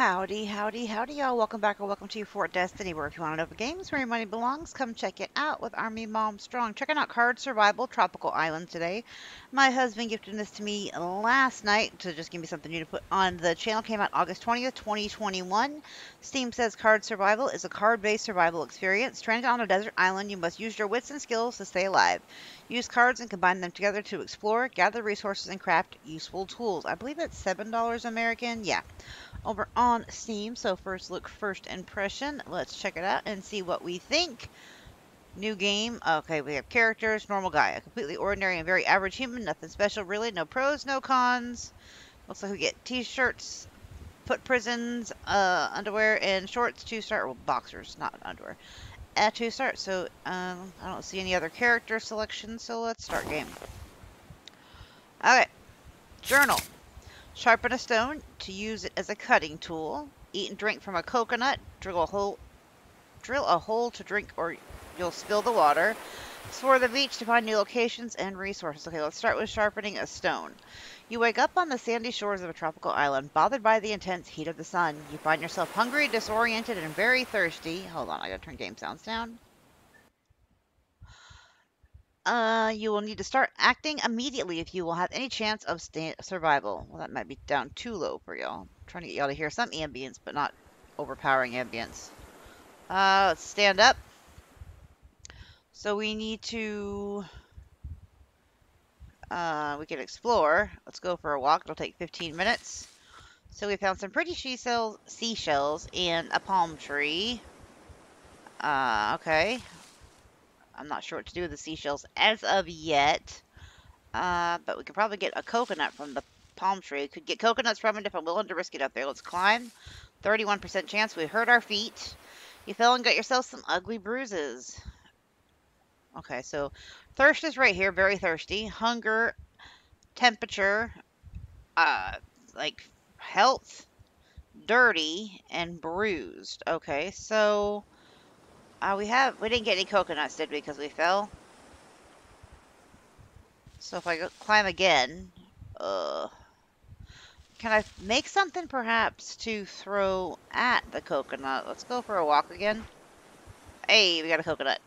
Howdy, howdy, howdy, y'all. Welcome back or welcome to Fort Destiny, where if you want to know the games where your money belongs, come check it out with Army Mom Strong. Checking out Card Survival Tropical Island today. My husband gifted this to me last night to just give me something new to put on the channel. Came out August 20th, 2021. Steam says Card Survival is a card-based survival experience. Stranded on a desert island, you must use your wits and skills to stay alive. Use cards and combine them together to explore, gather resources, and craft useful tools. I believe it's $7 American. Yeah over on Steam. So first look, first impression. Let's check it out and see what we think. New game. Okay, we have characters. Normal guy. A completely ordinary and very average human. Nothing special really. No pros, no cons. Looks like we get t-shirts, foot prisons, uh, underwear, and shorts. Two star. Well, boxers, not underwear. At two start. So um, I don't see any other character selection. So let's start game. Okay. Journal. Sharpen a stone to use it as a cutting tool. Eat and drink from a coconut. Drill a hole, drill a hole to drink or you'll spill the water. Explore the beach to find new locations and resources. Okay, let's start with sharpening a stone. You wake up on the sandy shores of a tropical island, bothered by the intense heat of the sun. You find yourself hungry, disoriented, and very thirsty. Hold on, I gotta turn game sounds down. Uh, you will need to start acting immediately if you will have any chance of survival. Well, that might be down too low for y'all. Trying to get y'all to hear some ambience, but not overpowering ambience. Uh, stand up. So we need to... Uh, we can explore. Let's go for a walk. It'll take 15 minutes. So we found some pretty seashells, seashells and a palm tree. Uh, okay. I'm not sure what to do with the seashells as of yet. Uh, but we could probably get a coconut from the palm tree. Could get coconuts from it if I'm willing to risk it up there. Let's climb. 31% chance we hurt our feet. You fell and got yourself some ugly bruises. Okay, so thirst is right here. Very thirsty. Hunger, temperature, uh, like health, dirty, and bruised. Okay, so uh, we have, we didn't get any coconuts, did we? Because we fell. So if I go, climb again, uh, can I make something perhaps to throw at the coconut? Let's go for a walk again. Hey, we got a coconut.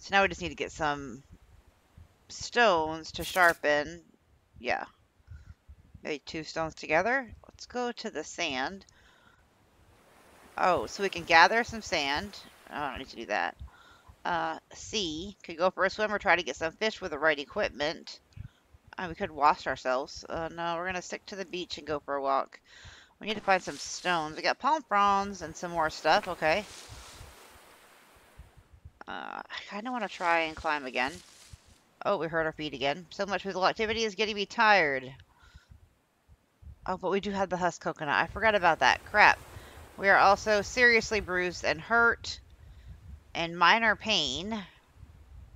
So now we just need to get some stones to sharpen. Yeah. Maybe two stones together. Let's go to the sand. Oh, so we can gather some sand. Oh, I don't need to do that. Uh, C. Could go for a swim or try to get some fish with the right equipment. Uh, we could wash ourselves. Uh, no, we're going to stick to the beach and go for a walk. We need to find some stones. We got palm fronds and some more stuff. Okay. I kind of want to try and climb again. Oh, we hurt our feet again. So much physical activity is getting me tired. Oh, but we do have the husk coconut. I forgot about that. Crap. We are also seriously bruised and hurt and minor pain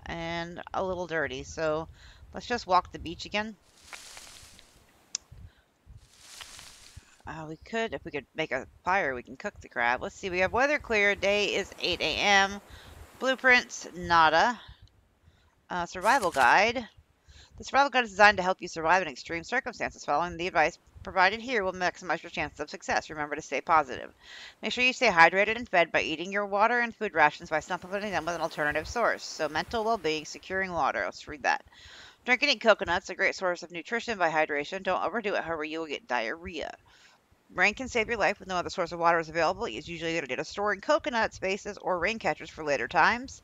and a little dirty. So let's just walk the beach again. Uh, we could, if we could make a fire, we can cook the crab. Let's see, we have weather clear. Day is 8 a.m. Blueprints, nada. Uh, survival guide. The survival guide is designed to help you survive in extreme circumstances. Following the advice provided here will maximize your chances of success. Remember to stay positive. Make sure you stay hydrated and fed by eating your water and food rations by supplementing them with an alternative source. So mental well-being, securing water. Let's read that. Drink and eat coconuts, a great source of nutrition by hydration. Don't overdo it, however you will get diarrhea. Rain can save your life with no other source of water is available. It's usually good store in coconut spaces or rain catchers for later times.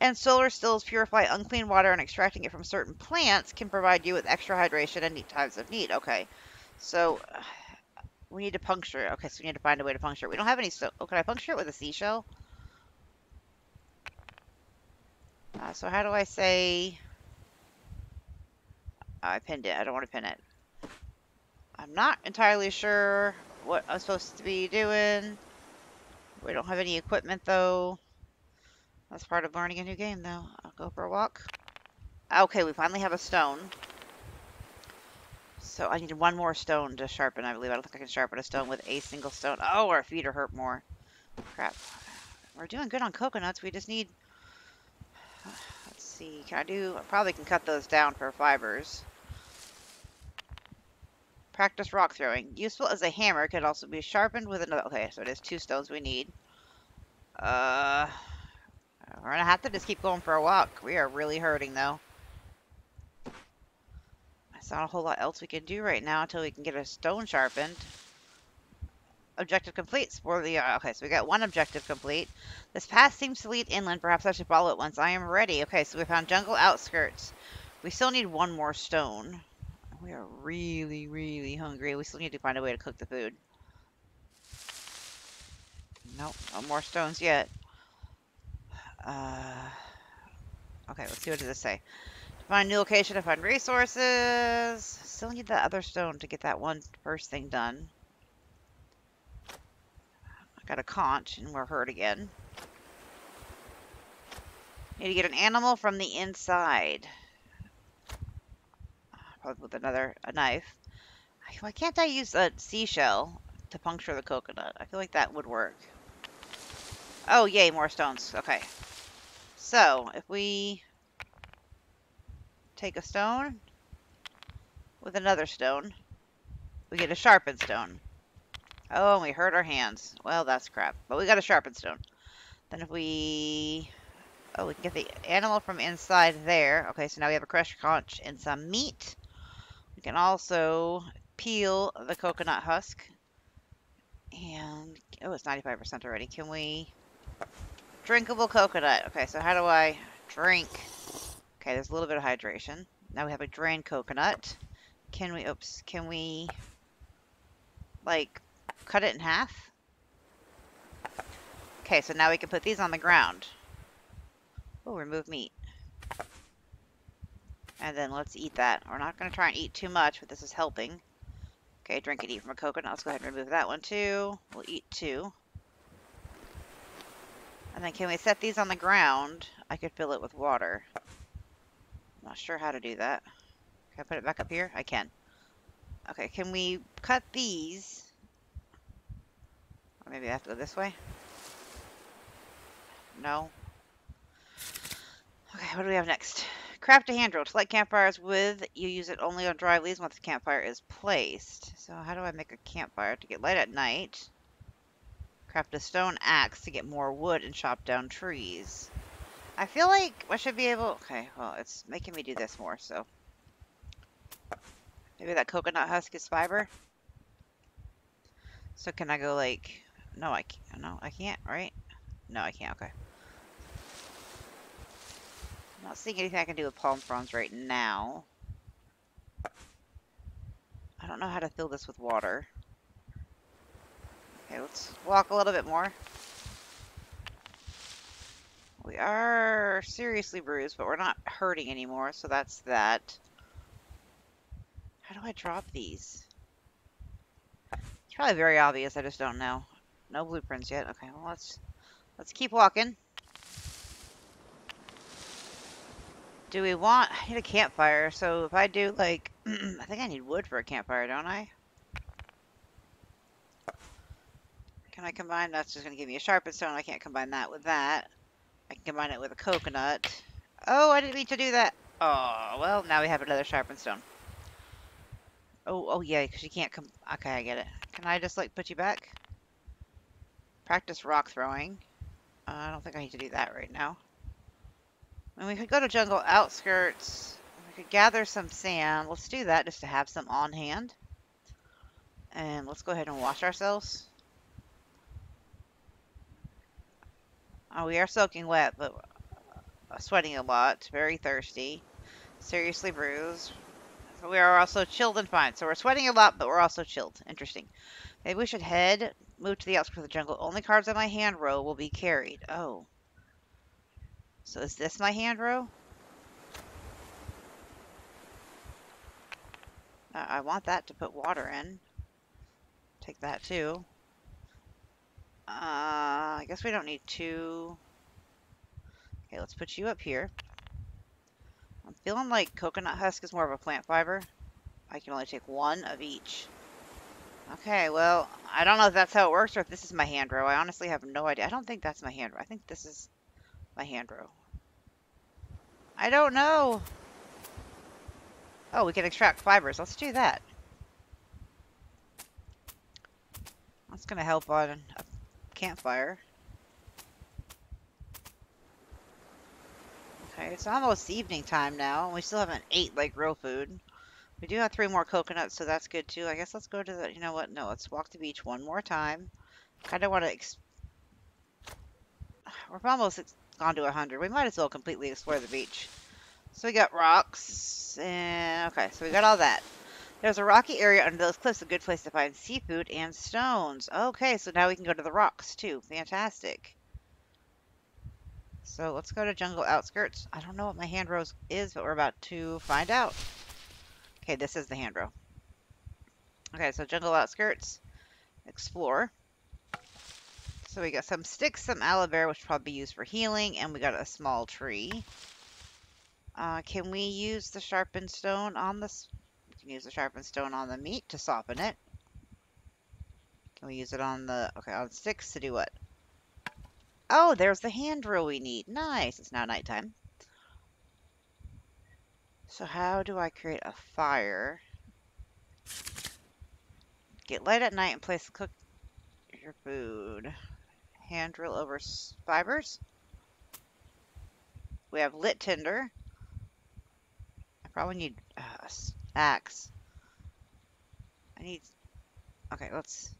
And solar stills purify unclean water and extracting it from certain plants can provide you with extra hydration at times of need. Okay. So, we need to puncture it. Okay, so we need to find a way to puncture it. We don't have any so Oh, can I puncture it with a seashell? Uh, so how do I say... Oh, I pinned it. I don't want to pin it. I'm not entirely sure what I'm supposed to be doing. We don't have any equipment, though. That's part of learning a new game, though. I'll go for a walk. Okay, we finally have a stone. So I need one more stone to sharpen, I believe. I don't think I can sharpen a stone with a single stone. Oh, our feet are hurt more. Crap. We're doing good on coconuts. We just need... Let's see. Can I do... I probably can cut those down for fibers. Practice rock throwing. Useful as a hammer, can also be sharpened with another. Okay, so it is two stones we need. Uh, we're gonna have to just keep going for a walk. We are really hurting though. There's not a whole lot else we can do right now until we can get a stone sharpened. Objective complete. Explore the. Uh, okay, so we got one objective complete. This path seems to lead inland. Perhaps I should follow it once I am ready. Okay, so we found jungle outskirts. We still need one more stone. We are really, really hungry. We still need to find a way to cook the food. Nope, no more stones yet. Uh, okay, let's see what does this say. Find new location, to find resources. Still need that other stone to get that one first thing done. I got a conch and we're hurt again. Need to get an animal from the inside. Probably with another a knife. Why can't I use a seashell to puncture the coconut? I feel like that would work. Oh, yay, more stones. Okay. So, if we take a stone with another stone, we get a sharpened stone. Oh, and we hurt our hands. Well, that's crap. But we got a sharpened stone. Then if we... Oh, we can get the animal from inside there. Okay, so now we have a crushed conch and some meat. We can also peel the coconut husk. And, oh, it's 95% already. Can we... Drinkable coconut. Okay, so how do I drink? Okay, there's a little bit of hydration. Now we have a drained coconut. Can we, oops, can we, like, cut it in half? Okay, so now we can put these on the ground. Oh, remove meat. And then let's eat that. We're not going to try and eat too much, but this is helping. Okay, drink and eat from a coconut. Let's go ahead and remove that one too. We'll eat two. And then can we set these on the ground? I could fill it with water. Not sure how to do that. Can I put it back up here? I can. Okay, can we cut these? Or maybe I have to go this way? No. Okay, what do we have next? Craft a hand drill. To light campfires with, you use it only on dry leaves once the campfire is placed. So how do I make a campfire to get light at night? Craft a stone axe to get more wood and chop down trees. I feel like I should be able... Okay, well, it's making me do this more, so... Maybe that coconut husk is fiber? So can I go, like... No, I can't. No, I can't, right? No, I can't. Okay. I'm not seeing anything I can do with palm fronds right now. I don't know how to fill this with water. Okay, let's walk a little bit more. We are seriously bruised, but we're not hurting anymore, so that's that. How do I drop these? It's probably very obvious, I just don't know. No blueprints yet. Okay, well let's let's keep walking. Do we want I need a campfire, so if I do like I think I need wood for a campfire, don't I? Can I combine? That's just going to give me a sharpened stone. I can't combine that with that. I can combine it with a coconut. Oh, I didn't mean to do that. Oh, well, now we have another sharpened stone. Oh, oh yeah, because you can't come. Okay, I get it. Can I just, like, put you back? Practice rock throwing. Uh, I don't think I need to do that right now. And we could go to jungle outskirts. We could gather some sand. Let's do that just to have some on hand. And let's go ahead and wash ourselves. Oh, we are soaking wet, but uh, sweating a lot. Very thirsty. Seriously bruised. we are also chilled and fine. So we're sweating a lot, but we're also chilled. Interesting. Maybe we should head, move to the outskirts of the jungle. Only cards on my hand row will be carried. Oh. So is this my hand row? Uh, I want that to put water in. Take that too. Uh, I guess we don't need two. Okay, let's put you up here. I'm feeling like coconut husk is more of a plant fiber. I can only take one of each. Okay, well, I don't know if that's how it works or if this is my hand row. I honestly have no idea. I don't think that's my hand row. I think this is my hand. I don't know. Oh, we can extract fibers. Let's do that. That's going to help on a campfire. Okay, it's almost evening time now, and we still haven't ate, like, real food. We do have three more coconuts, so that's good, too. I guess let's go to the... You know what? No, let's walk the beach one more time. Kind of want to... We're almost gone to 100. We might as well completely explore the beach. So we got rocks, and... Okay, so we got all that. There's a rocky area under those cliffs, a good place to find seafood and stones. Okay, so now we can go to the rocks, too. Fantastic. So let's go to jungle outskirts. I don't know what my hand row is, but we're about to find out. Okay, this is the hand row. Okay, so jungle outskirts, explore. So we got some sticks, some aloe vera, which probably be used for healing, and we got a small tree. Uh, can we use the sharpened stone on this? We can use the sharpened stone on the meat to soften it. Can we use it on the, okay, on sticks to do what? Oh, there's the hand drill we need. Nice. It's now nighttime. So how do I create a fire? Get light at night and place cook your food. Hand drill over fibers. We have lit tinder. I probably need uh, axe. I need... Okay, let's...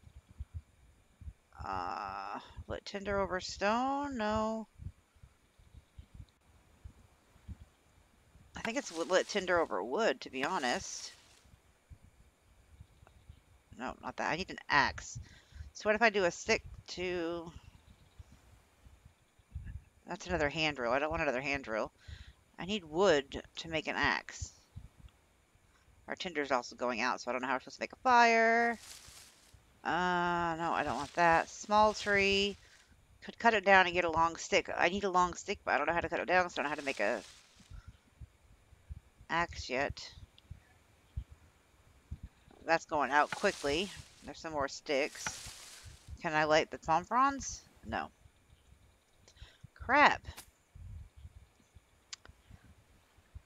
Uh, lit tinder over stone? No. I think it's lit tinder over wood, to be honest. No, not that. I need an axe. So what if I do a stick to... That's another hand drill. I don't want another hand drill. I need wood to make an axe. Our tinder's also going out, so I don't know how we're supposed to make a fire. Uh, no, I don't want that. Small tree. Could cut it down and get a long stick. I need a long stick, but I don't know how to cut it down, so I don't know how to make a axe yet. That's going out quickly. There's some more sticks. Can I light the palm fronds? No. Crap.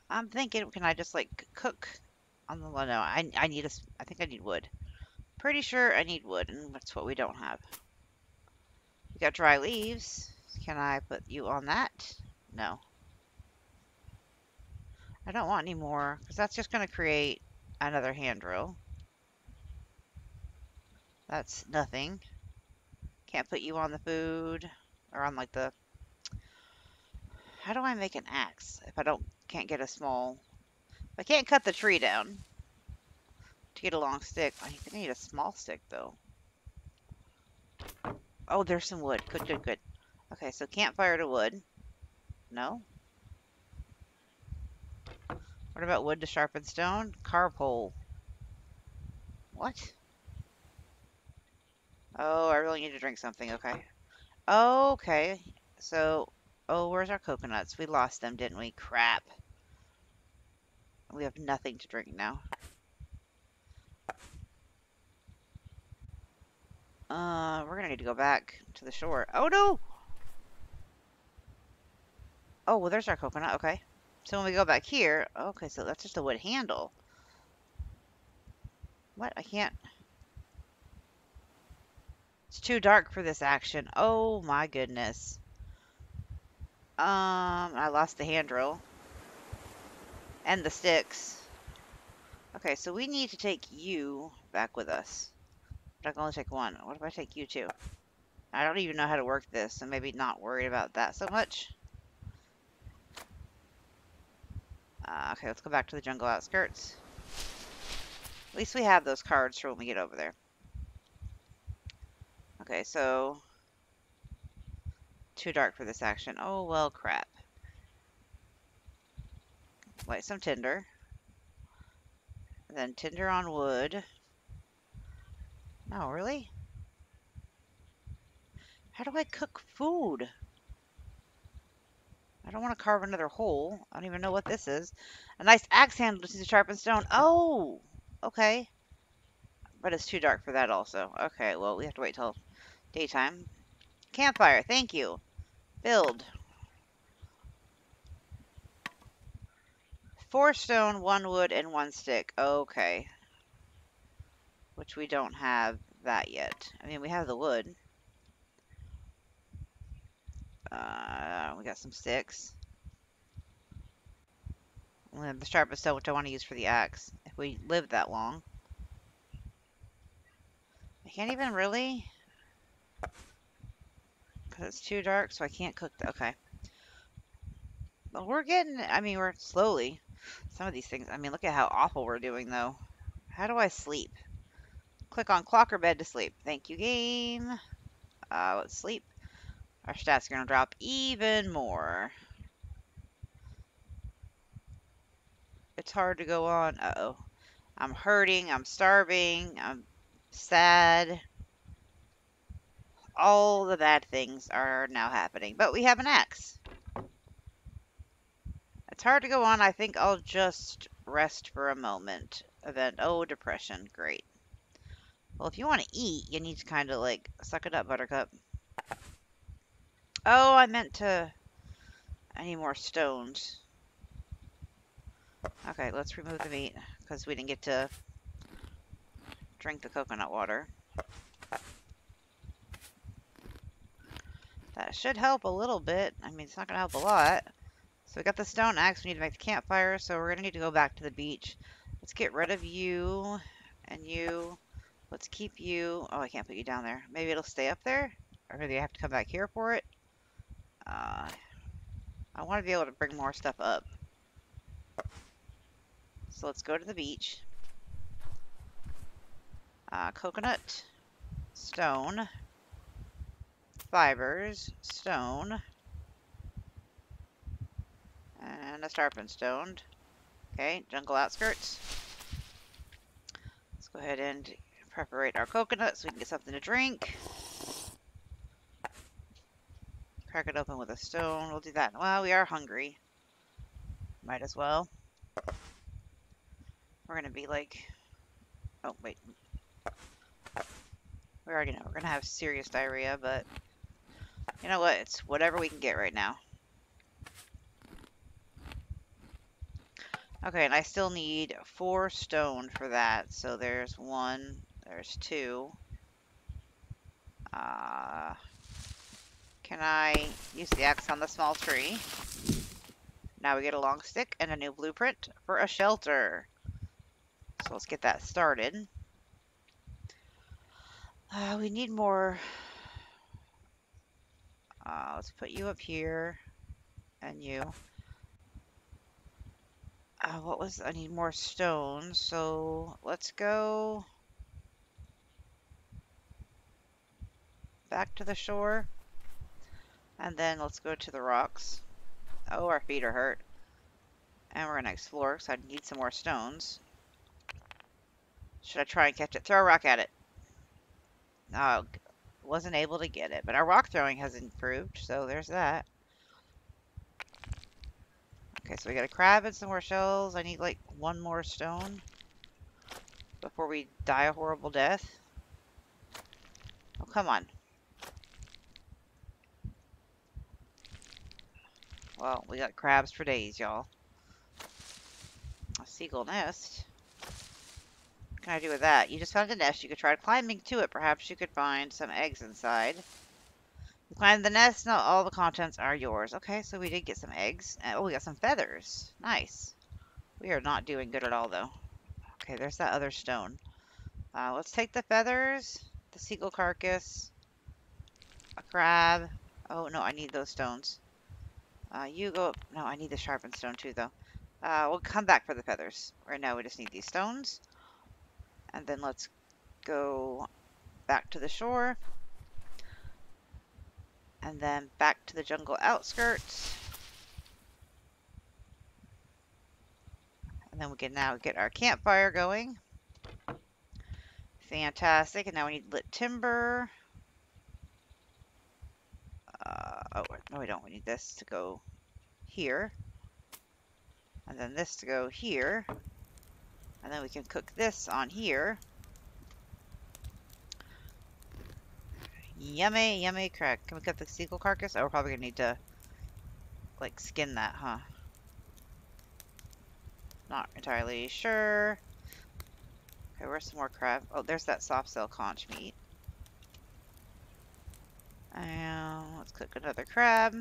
I'm thinking, can I just like cook on the, no, I, I need a, I think I need wood. Pretty sure I need wood, and that's what we don't have. We got dry leaves. Can I put you on that? No. I don't want any more, because that's just going to create another hand drill. That's nothing. Can't put you on the food, or on like the... How do I make an axe if I don't can't get a small... I can't cut the tree down to get a long stick. I think I need a small stick, though. Oh, there's some wood. Good, good, good. Okay, so campfire to wood. No? What about wood to sharpen stone? Carve hole. What? Oh, I really need to drink something. Okay. Okay. So, oh, where's our coconuts? We lost them, didn't we? Crap. We have nothing to drink now. Uh, we're gonna need to go back to the shore. Oh no! Oh, well, there's our coconut. Okay. So when we go back here, okay, so that's just a wood handle. What? I can't. It's too dark for this action. Oh my goodness. Um, I lost the hand drill. And the sticks. Okay, so we need to take you back with us. But I can only take one. What if I take you two? I don't even know how to work this, so maybe not worried about that so much. Uh, okay, let's go back to the jungle outskirts. At least we have those cards for when we get over there. Okay, so... Too dark for this action. Oh, well, crap. Light some tinder. then tinder on wood. No, really? How do I cook food? I don't want to carve another hole. I don't even know what this is. A nice axe handle to sharpen stone. Oh, okay. But it's too dark for that also. Okay, well, we have to wait till daytime. Campfire, thank you. Build. Four stone, one wood, and one stick. Okay which we don't have that yet. I mean, we have the wood. Uh, we got some sticks. We have the sharpest stone, which I want to use for the axe. If we live that long. I can't even really... Because it's too dark, so I can't cook... The, okay. But we're getting... I mean, we're slowly. Some of these things... I mean, look at how awful we're doing, though. How do I sleep? Click on clock or bed to sleep. Thank you, game. Uh, let's sleep. Our stats are going to drop even more. It's hard to go on. Uh-oh. I'm hurting. I'm starving. I'm sad. All the bad things are now happening. But we have an axe. It's hard to go on. I think I'll just rest for a moment. Event. Oh, depression. Great. Well, if you want to eat, you need to kind of like suck it up, Buttercup. Oh, I meant to... I need more stones. Okay, let's remove the meat because we didn't get to drink the coconut water. That should help a little bit. I mean, it's not going to help a lot. So we got the stone axe. We need to make the campfire, so we're going to need to go back to the beach. Let's get rid of you and you. Let's keep you. Oh, I can't put you down there. Maybe it'll stay up there? Or do you have to come back here for it? Uh, I want to be able to bring more stuff up. So let's go to the beach. Uh, coconut, stone, fibers, stone, and a sharpened stone. Okay, jungle outskirts. Let's go ahead and preparate our coconut so we can get something to drink. Crack it open with a stone. We'll do that. Well, we are hungry. Might as well. We're gonna be like... Oh, wait. We already know. We're gonna have serious diarrhea, but... You know what? It's whatever we can get right now. Okay, and I still need four stone for that. So there's one, there's two. Uh, can I use the axe on the small tree? Now we get a long stick and a new blueprint for a shelter. So let's get that started. Uh, we need more. Uh, let's put you up here. And you. Uh, what was... I need more stone. So let's go... Back to the shore. And then let's go to the rocks. Oh, our feet are hurt. And we're going to explore, so I need some more stones. Should I try and catch it? Throw a rock at it. Oh, wasn't able to get it. But our rock throwing has improved, so there's that. Okay, so we got a crab and some more shells. I need like one more stone before we die a horrible death. Oh, come on. Well, we got crabs for days, y'all. A seagull nest can I do with that? You just found a nest. You could try climbing to it. Perhaps you could find some eggs inside. You climb the nest. Not all the contents are yours. Okay, so we did get some eggs. Oh, we got some feathers. Nice. We are not doing good at all, though. Okay, there's that other stone. Uh, let's take the feathers, the seagull carcass, a crab. Oh, no, I need those stones. Uh, you go... No, I need the sharpened stone, too, though. Uh, we'll come back for the feathers. Right now, we just need these stones. And then let's go back to the shore. And then back to the jungle outskirts. And then we can now get our campfire going. Fantastic. And now we need lit tinder. Uh, oh, no we don't. We need this to go here. And then this to go here. And then we can cook this on here. Yummy, yummy crack. Can we cut the seagull carcass? Oh, we're probably gonna need to, like, skin that, huh? Not entirely sure. Okay, where's some more crab? Oh, there's that soft shell conch meat. And let's cook another crab.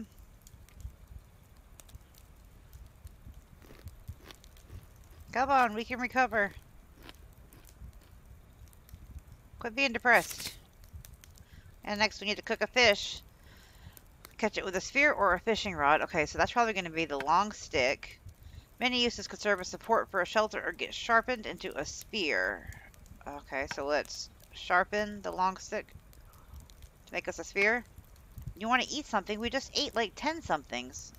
Come on, we can recover. Quit being depressed. And next we need to cook a fish. Catch it with a spear or a fishing rod. Okay, so that's probably going to be the long stick. Many uses could serve as support for a shelter or get sharpened into a spear. Okay, so let's sharpen the long stick to make us a spear. You want to eat something? We just ate like 10 somethings.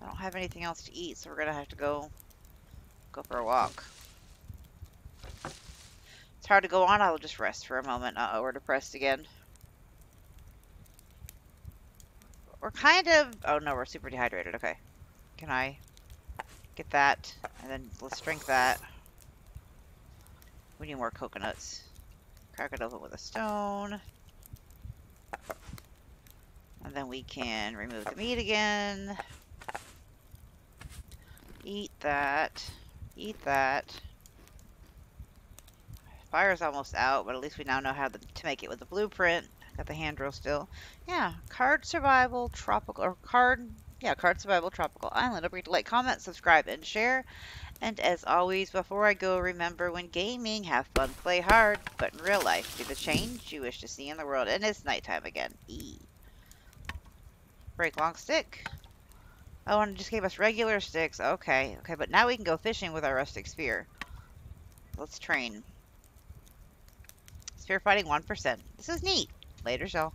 I don't have anything else to eat, so we're going to have to go go for a walk. It's hard to go on. I'll just rest for a moment. Uh-oh, we're depressed again. We're kind of... Oh, no, we're super dehydrated. Okay. Can I get that? And then let's drink that. We need more coconuts. Crack it open with a stone. And then we can remove the meat again. Eat that. Eat that. Fire's almost out, but at least we now know how to, make it with the blueprint. Got the hand drill still. Yeah, card survival, tropical, or card, yeah, card survival, tropical island. Don't forget to like, comment, subscribe, and share. And as always, before I go, remember when gaming, have fun, play hard, but in real life, do the change you wish to see in the world. And it's nighttime again. E. Break long stick. Oh, and it just gave us regular sticks. Okay, okay, but now we can go fishing with our rustic spear. Let's train. Spear fighting 1%. This is neat. Later, y'all.